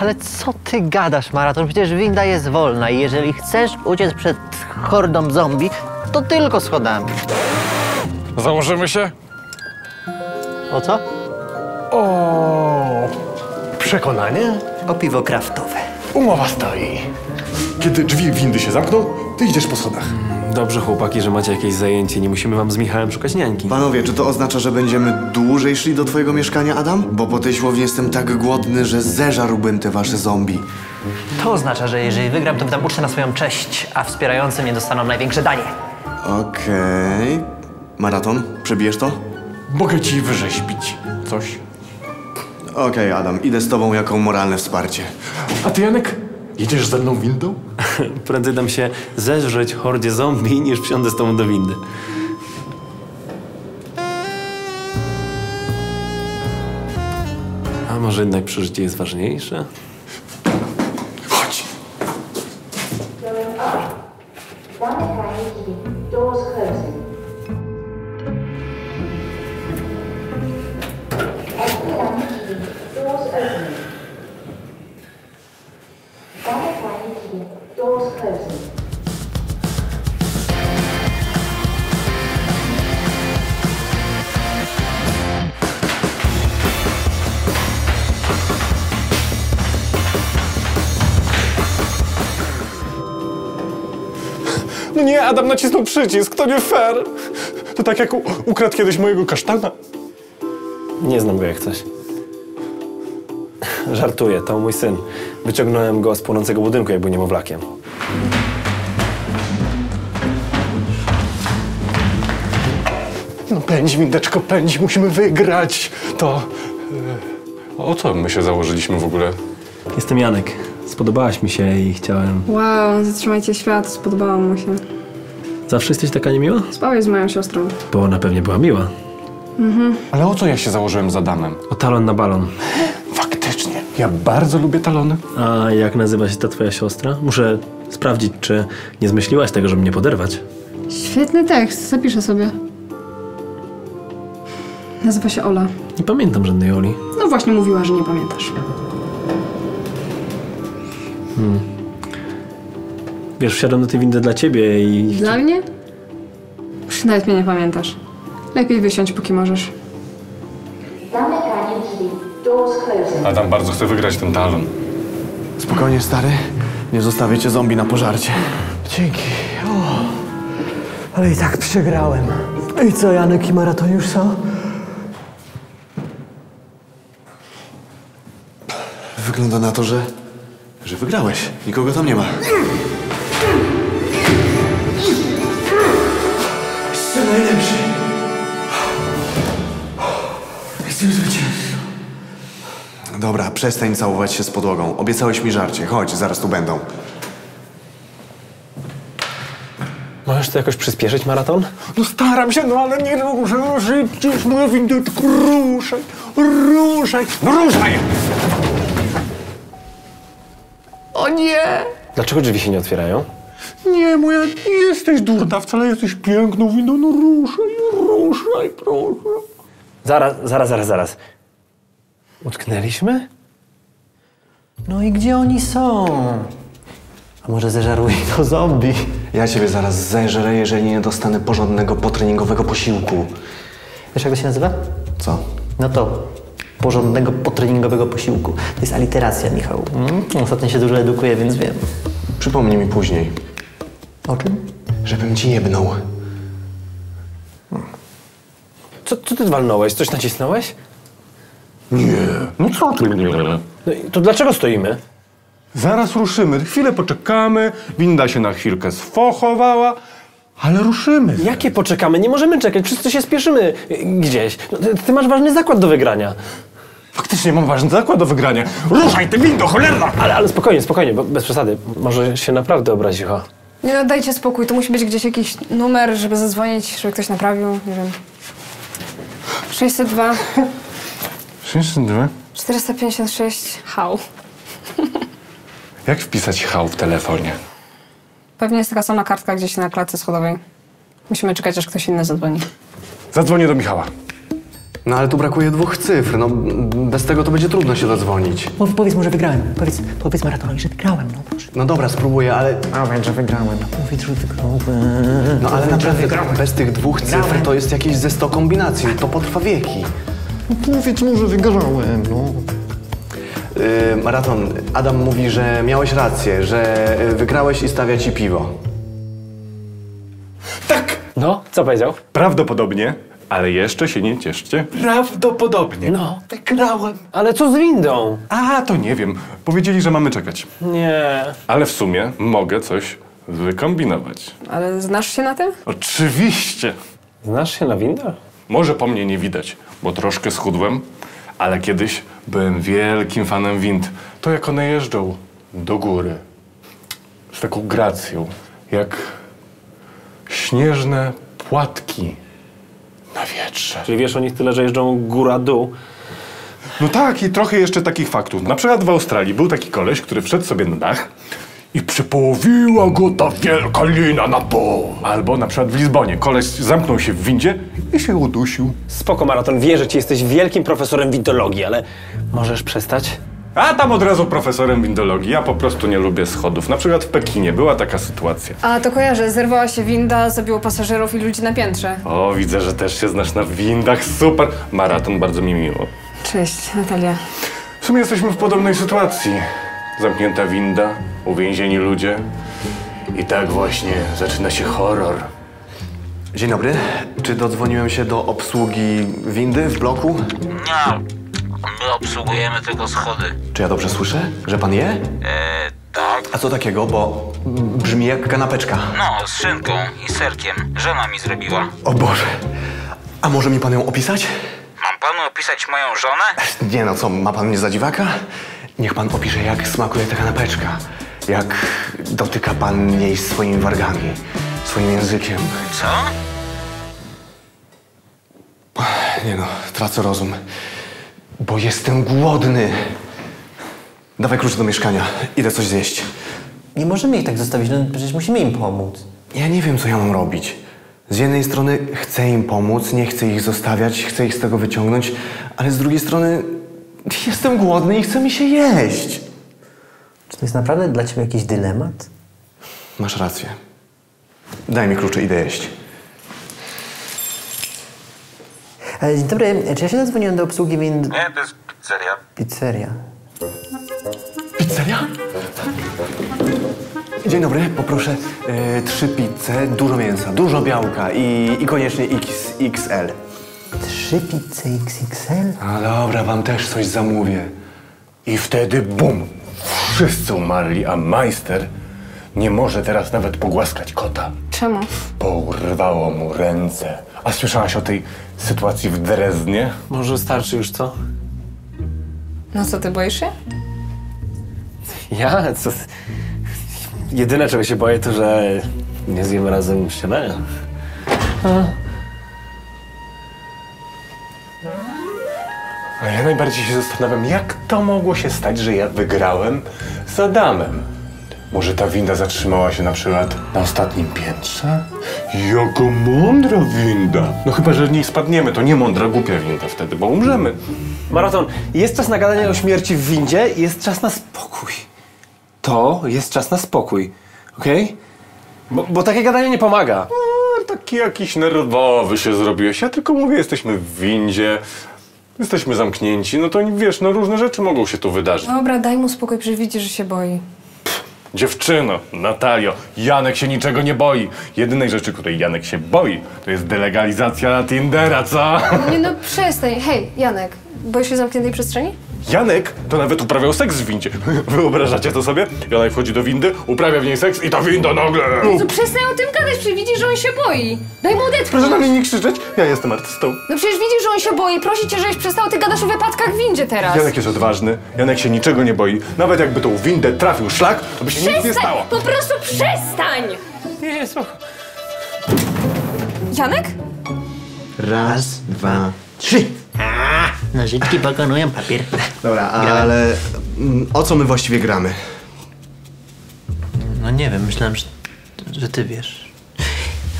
Ale co ty gadasz, Maraton? Przecież winda jest wolna i jeżeli chcesz uciec przed hordą zombie, to tylko schodami. Założymy się? O co? O, przekonanie? O piwo kraftowe. Umowa stoi. Kiedy drzwi windy się zamkną, ty idziesz po schodach. Dobrze, chłopaki, że macie jakieś zajęcie. Nie musimy wam z Michałem szukać niańki. Panowie, czy to oznacza, że będziemy dłużej szli do twojego mieszkania, Adam? Bo po tej siłowni jestem tak głodny, że zeżarłbym te wasze zombie. To oznacza, że jeżeli wygram, to wydam ucztę na swoją cześć, a wspierający mnie dostaną największe danie. Okej. Maraton, przebijesz to? Mogę ci wyrzeźbić coś. Okej, Adam, idę z tobą jako moralne wsparcie. A ty, Janek, jedziesz ze mną windą? Prędzej dam się zeżreć hordzie zombie, niż wsiądę z tobą do windy. A może jednak przeżycie jest ważniejsze? Adam nacisnął przycisk, to nie fair. To tak jak ukradł kiedyś mojego kasztana. Nie znam go jak coś. Żartuję, to mój syn. Wyciągnąłem go z płonącego budynku, jak był niemowlakiem. No pędź, windeczko, pędź, musimy wygrać. To... O co my się założyliśmy w ogóle? Jestem Janek. Spodobałaś mi się i chciałem... Wow, zatrzymajcie świat, spodobało mu się. Zawsze jesteś taka niemiła? Spałeś z moją siostrą. Bo ona pewnie była miła. Ale o co ja się założyłem z Adamem? O talon na balon. Faktycznie, ja bardzo lubię talony. A jak nazywa się ta twoja siostra? Muszę sprawdzić, czy nie zmyśliłaś tego, żeby mnie poderwać. Świetny tekst, zapiszę sobie. Nazywa się Ola. Nie pamiętam żadnej Oli. No właśnie mówiła, że nie pamiętasz. Wiesz, wsiadam do tej windy dla ciebie i... Dla mnie? Już nawet mnie nie pamiętasz. Lepiej wysiądź, póki możesz. Closing. Adam bardzo chce wygrać ten talon. Spokojnie, stary. Nie zostawię cię zombie na pożarcie. Dzięki. O, ale i tak przegrałem. I co, Janek i Maraton już są? Wygląda na to, że... że wygrałeś. Nikogo tam nie ma. Jeszcze najlepszy. Jestem zwycięzcą. Dobra, przestań całować się z podłogą. Obiecałeś mi żarcie. Chodź, zaraz tu będą. Możesz to jakoś przyspieszyć maraton? No staram się, no ale nie ruszaj, no szybciej, moja windeczko, ruszaj, ruszaj, no ruszaj! O nie! Dlaczego drzwi się nie otwierają? Nie, moja, nie jesteś durna, wcale jesteś piękną windą, no ruszaj, ruszaj, proszę. Zaraz, zaraz, zaraz, zaraz. Utknęliśmy? No i gdzie oni są? A może zeżarły to zombie? Ja ciebie zaraz zeżrę, jeżeli nie dostanę porządnego potreningowego posiłku. Wiesz jak to się nazywa? Co? No to porządnego potreningowego posiłku. To jest aliteracja, Michał. Mm? Ostatnio się dużo edukuję, więc wiem. Przypomnij mi później, O czym? żebym ci jebnął. Co, co ty walnąłeś? Coś nacisnąłeś? No co ty? No i to dlaczego stoimy? Zaraz ruszymy, chwilę poczekamy, winda się na chwilkę sfochowała, ale ruszymy. Jakie poczekamy? Nie możemy czekać, wszyscy się spieszymy gdzieś. No, ty, ty masz ważny zakład do wygrania. Faktycznie mam ważny zakład do wygrania. Ruszaj, ty windo, cholerna! Ale, ale spokojnie, spokojnie, bo bez przesady. Może się naprawdę obraziła. Nie no, dajcie spokój, to musi być gdzieś jakiś numer, żeby zadzwonić, żeby ktoś naprawił, nie wiem. 602 62. 456 hał. Jak wpisać hał w telefonie? Pewnie jest taka sama kartka gdzieś na klatce schodowej. Musimy czekać, aż ktoś inny zadzwoni. Zadzwonię do Michała. No ale tu brakuje dwóch cyfr, no bez tego to będzie trudno się dodzwonić. Pow- powiedz mu, że wygrałem. Powiedz, powiedz maratonowi, że wygrałem, no proszę. No dobra, spróbuję, ale... Powiedz, że wygrałem. Powiedz, że wygrałem. No ale naprawdę bez tych dwóch cyfr to jest jakieś ze 100 kombinacji, to potrwa wieki. Powiedz mu, że wygrałem, no. Yy, maraton, Adam mówi, że miałeś rację, że y, wygrałeś i stawia ci piwo. Tak! No, co powiedział? Prawdopodobnie, ale jeszcze się nie cieszcie. Prawdopodobnie. No. Wygrałem. Ale co z windą? A, to nie wiem. Powiedzieli, że mamy czekać. Nie. Ale w sumie mogę coś wykombinować. Ale znasz się na tym? Oczywiście. Znasz się na windach? Może po mnie nie widać, bo troszkę schudłem, ale kiedyś byłem wielkim fanem wind. To jak one jeżdżą do góry. Z taką gracją. Jak śnieżne płatki na wietrze. Czyli wiesz o nich tyle, że jeżdżą góra-dół. No tak, i trochę jeszcze takich faktów. Na przykład w Australii był taki koleś, który wszedł sobie na dach i przypołowiła go ta wielka lina na pół. Albo na przykład w Lizbonie koleś zamknął się w windzie i się udusił. Spoko, Maraton, wierzę ci, jesteś wielkim profesorem windologii, ale możesz przestać? A tam od razu profesorem windologii. Ja po prostu nie lubię schodów. Na przykład w Pekinie była taka sytuacja. A to kojarzę, zerwała się winda, zabiło pasażerów i ludzi na piętrze. O, widzę, że też się znasz na windach. Super. Maraton, bardzo mi miło. Cześć, Natalia. W sumie jesteśmy w podobnej sytuacji. Zamknięta winda, uwięzieni ludzie. I tak właśnie zaczyna się horror. Dzień dobry, czy dodzwoniłem się do obsługi windy w bloku? Nie, my obsługujemy tylko schody. Czy ja dobrze słyszę, że pan je? E, tak. A co takiego, bo brzmi jak kanapeczka. No, z szynką i serkiem. Żona mi zrobiła. O Boże, a może mi pan ją opisać? Mam panu opisać moją żonę? Nie no, co, ma pan mnie za dziwaka? Niech pan opisze, jak smakuje ta kanapeczka. Jak dotyka pan jej swoimi wargami, swoim językiem. Co? Nie no, tracę rozum. Bo jestem głodny. Dawaj klucz do mieszkania. Idę coś zjeść. Nie możemy ich tak zostawić, no przecież musimy im pomóc. Ja nie wiem, co ja mam robić. Z jednej strony chcę im pomóc, nie chcę ich zostawiać, chcę ich z tego wyciągnąć, ale z drugiej strony jestem głodny i chce mi się jeść. Czy to jest naprawdę dla ciebie jakiś dylemat? Masz rację. Daj mi klucze, idę jeść. Dzień dobry, czy ja się zadzwoniłem do obsługi wind... Nie, to jest pizzeria. Pizzeria. Pizzeria? Dzień dobry, poproszę e, trzy pizze, dużo mięsa, dużo białka i, i koniecznie XXL. Trzy pizze XXL? A dobra, wam też coś zamówię. I wtedy bum! Wszyscy umarli, a majster nie może teraz nawet pogłaskać kota. Czemu? Pourwało mu ręce. A słyszałaś o tej sytuacji w Dreznie? Może starczy już, co? No co, ty boisz się? Ja? Co? Jedyne, czego się boję, to że nie zjemy razem śniadania. A ja najbardziej się zastanawiam, jak to mogło się stać, że ja wygrałem z Adamem. Może ta winda zatrzymała się na przykład na ostatnim piętrze? Jaka mądra winda! No chyba, że w niej spadniemy, to nie mądra, głupia winda wtedy, bo umrzemy. Maraton, jest czas na gadanie o śmierci w windzie i jest czas na spokój. To jest czas na spokój, okej? Bo, bo takie gadanie nie pomaga. A, taki jakiś nerwowy się zrobiłeś. Ja tylko mówię, jesteśmy w windzie, jesteśmy zamknięci, no to wiesz, no różne rzeczy mogą się tu wydarzyć. Dobra, daj mu spokój, przecież widzisz, że się boi. Dziewczyno, Natalio, Janek się niczego nie boi. Jedynej rzeczy, której Janek się boi, to jest delegalizacja Tindera, co? Nie no, przestań. Hej, Janek, boisz się zamkniętej przestrzeni? Janek to nawet uprawiał seks w windzie. Wyobrażacie to sobie? Janek wchodzi do windy, uprawia w niej seks i ta winda nagle... No przestań o tym gadać, przecież widzisz, że on się boi. Daj mu odetchnąć. Proszę na mnie nie krzyczeć, ja jestem artystą. No przecież widzisz, że on się boi. Prosi cię, żebyś przestał, ty gadasz o wypadkach w windzie teraz. Janek jest odważny, Janek się niczego nie boi. Nawet jakby tą windę trafił szlak, to by się nic nie stało. Po prostu przestań! Nie, spoko. Janek? Raz, dwa, trzy. Nożyczki pokonują papier. Dobra, ale mm, o co my właściwie gramy? No nie wiem, myślałem, że, że ty wiesz.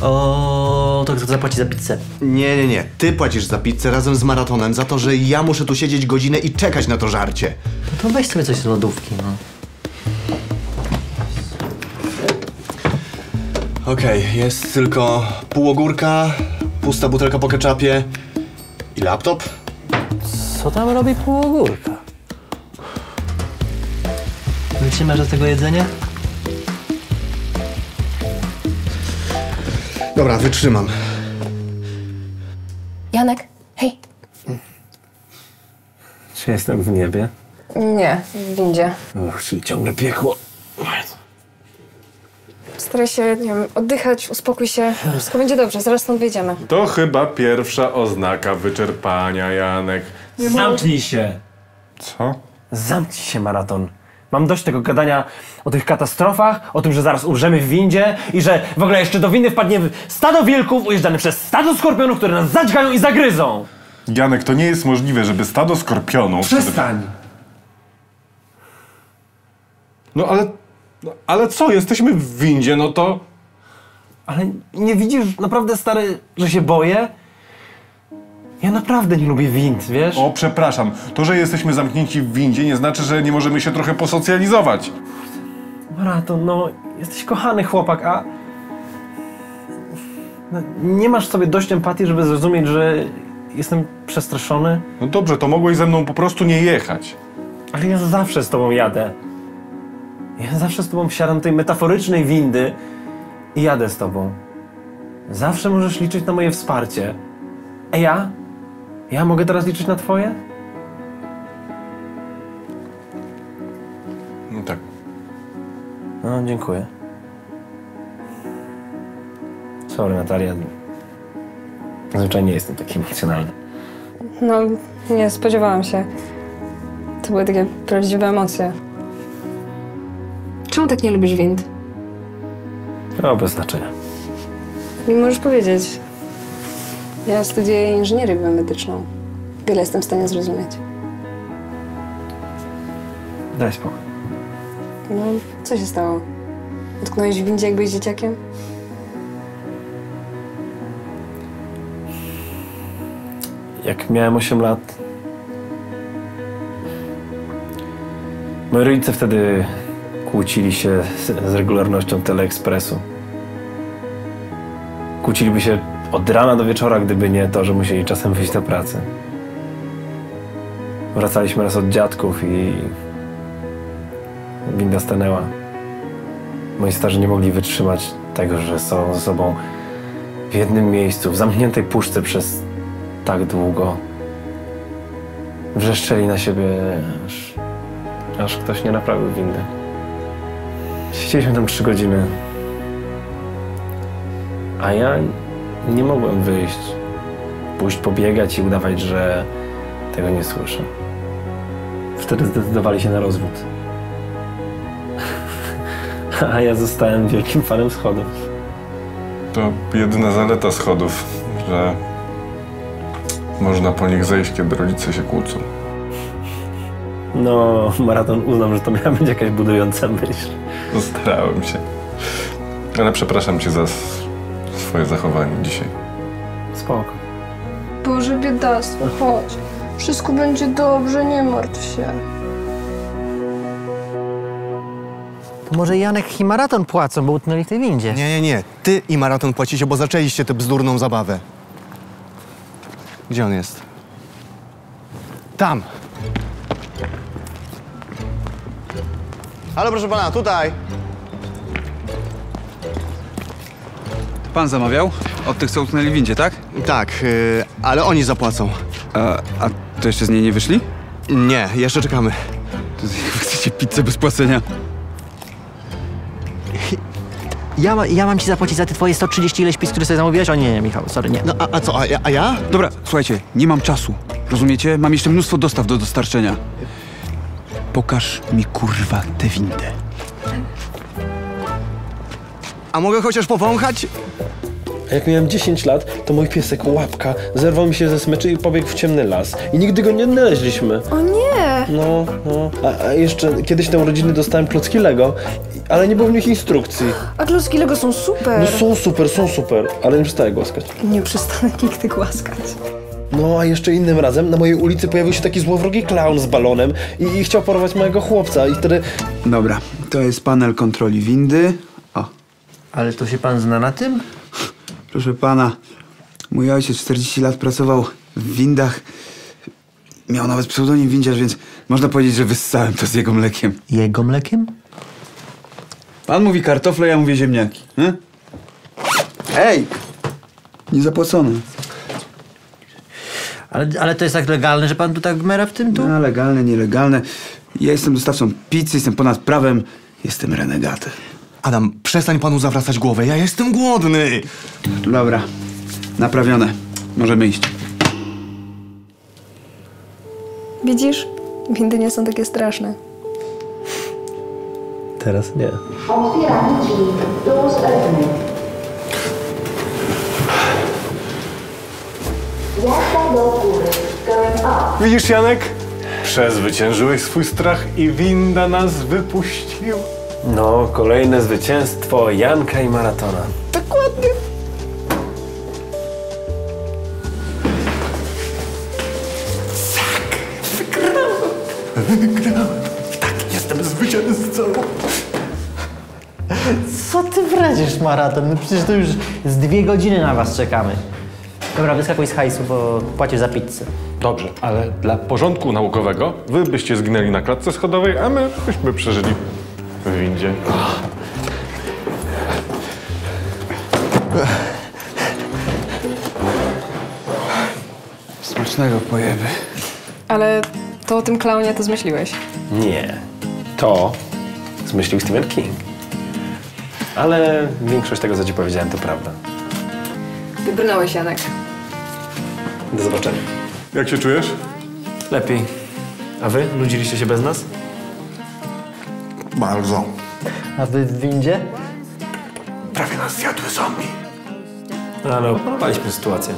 O, to kto zapłaci za pizzę? Nie, nie, nie. Ty płacisz za pizzę razem z maratonem za to, że ja muszę tu siedzieć godzinę i czekać na to żarcie. No to weź sobie coś z lodówki, no. Okej, jest tylko pół ogórka, pusta butelka po ketchupie i laptop. Co tam robi półogórka? Wytrzymasz do tego jedzenia? Dobra, wytrzymam. Janek, hej. Czy jestem w niebie? Nie, w windzie. Och, czyli ciągle piekło. Staraj się, nie wiem, oddychać, uspokój się. Wszystko będzie dobrze, zaraz stąd wyjdziemy. To chyba pierwsza oznaka wyczerpania, Janek. Zamknij się! Co? Zamknij się, maraton. Mam dość tego gadania o tych katastrofach, o tym, że zaraz umrzemy w windzie i że w ogóle jeszcze do windy wpadnie stado wilków ujeżdżane przez stado skorpionów, które nas zadźgają i zagryzą. Janek, to nie jest możliwe, żeby stado skorpionów... Przestań! No ale... No, ale co? Jesteśmy w windzie, no to... Ale nie widzisz naprawdę, stary, że się boję? Ja naprawdę nie lubię wind, wiesz? O, przepraszam. To, że jesteśmy zamknięci w windzie, nie znaczy, że nie możemy się trochę posocjalizować. Maraton, no, jesteś kochany chłopak, a... No, nie masz sobie dość empatii, żeby zrozumieć, że jestem przestraszony? No dobrze, to mogłeś ze mną po prostu nie jechać. Ale ja zawsze z tobą jadę. Ja zawsze z tobą wsiadam tej metaforycznej windy i jadę z tobą. Zawsze możesz liczyć na moje wsparcie. A ja? Ja mogę teraz liczyć na twoje? No tak. No, dziękuję. Sorry, Natalia. Zazwyczaj nie jestem taki emocjonalny. No, nie spodziewałam się. To były takie prawdziwe emocje. Czemu tak nie lubisz wind? No, bez znaczenia. Nie możesz powiedzieć. Ja studiuję inżynierię biomedyczną. Wiele jestem w stanie zrozumieć. Daj spokój. No, co się stało? Utknąłeś w windzie, jak byłeś dzieciakiem? Jak miałem 8 lat. Moi rodzice wtedy kłócili się z, z regularnością teleekspresu. Kłóciliby się od rana do wieczora, gdyby nie to, że musieli czasem wyjść do pracy. Wracaliśmy raz od dziadków i winda stanęła. Moi starzy nie mogli wytrzymać tego, że są ze sobą w jednym miejscu, w zamkniętej puszce przez tak długo. Wrzeszczeli na siebie, aż, aż ktoś nie naprawił windy. Siedzieliśmy tam trzy godziny. A ja nie mogłem wyjść, pójść pobiegać i udawać, że tego nie słyszę. Wtedy zdecydowali się na rozwód. A ja zostałem wielkim fanem schodów. To jedyna zaleta schodów, że można po nich zejść, kiedy rodzice się kłócą. No, maraton uznam, że to miała być jakaś budująca myśl. Starałem się. Ale przepraszam cię za swoje zachowanie dzisiaj. Spoko. Boże, biedactwo, chodź. Wszystko będzie dobrze, nie martw się. To może Janek i Maraton płacą, bo utknęli w tej windzie. Nie, nie, nie. Ty i maraton płacicie, bo zaczęliście tę bzdurną zabawę. Gdzie on jest? Tam. Halo, proszę pana, tutaj. Pan zamawiał? Od tych, co utknęli w windzie, tak? Tak, yy, ale oni zapłacą. A, a to jeszcze z niej nie wyszli? Nie, jeszcze czekamy. To chcecie pizzę bez płacenia? Ja, ma- ja mam ci zapłacić za te twoje 130 ileś pis, które sobie zamówiłeś? O nie, nie, Michał, sorry, nie. No, a, a co, a ja, a ja? Dobra, słuchajcie, nie mam czasu. Rozumiecie? Mam jeszcze mnóstwo dostaw do dostarczenia. Pokaż mi kurwa tę windę. A mogę chociaż powąchać? A jak miałem 10 lat, to mój piesek Łapka zerwał mi się ze smyczy i pobiegł w ciemny las. I nigdy go nie odnaleźliśmy. O nie! No, no. A, a jeszcze kiedyś na urodziny dostałem klocki Lego, ale nie było w nich instrukcji. A klocki Lego są super. No są super, są super, ale nie przestaję głaskać. Nie przestanę nigdy głaskać. No, a jeszcze innym razem na mojej ulicy pojawił się taki złowrogi klaun z balonem i, i chciał porwać mojego chłopca i wtedy... Dobra, to jest panel kontroli windy. Ale to się pan zna na tym? proszę pana, mój ojciec 40 lat pracował w windach. Miał nawet pseudonim windziarz, więc można powiedzieć, że wyssałem to z jego mlekiem. Jego mlekiem? Pan mówi kartofle, ja mówię ziemniaki. Hm? Ej! Niezapłacone. Ale, ale to jest tak legalne, że pan tu tak gmera w tym tu? No, legalne, nielegalne. Ja jestem dostawcą pizzy, jestem ponad prawem, jestem renegatem. Adam, przestań panu zawracać głowę, ja jestem głodny! Dobra, naprawione. Możemy iść. Widzisz? Windy nie są takie straszne. Teraz nie. Otwieranie drzwi. Doors. Jazda do góry. Going up. Widzisz, Janek? Przezwyciężyłeś swój strach i winda nas wypuściła. No, kolejne zwycięstwo Janka i maratona. Dokładnie. Tak, wygrałem. Wygrałem. Tak, jestem zwycięzcą. Co ty wrazisz, maraton? No przecież to już z dwie godziny na was czekamy. Dobra, wyskakuj z hajsu, bo płacisz za pizzę. Dobrze, ale dla porządku naukowego wy byście zginęli na klatce schodowej, a my byśmy przeżyli w windzie. Smacznego pojeby. Ale to o tym klaunie to zmyśliłeś. Nie. To zmyślił Stephen King. Ale większość tego, co ci powiedziałem, to prawda. Wybrnąłeś, Janek. Do zobaczenia. Jak się czujesz? Lepiej. A wy? Nudziliście się bez nas? Bardzo. A wy w windzie? Prawie nas zjadły zombie. Ale opanowaliśmy sytuację.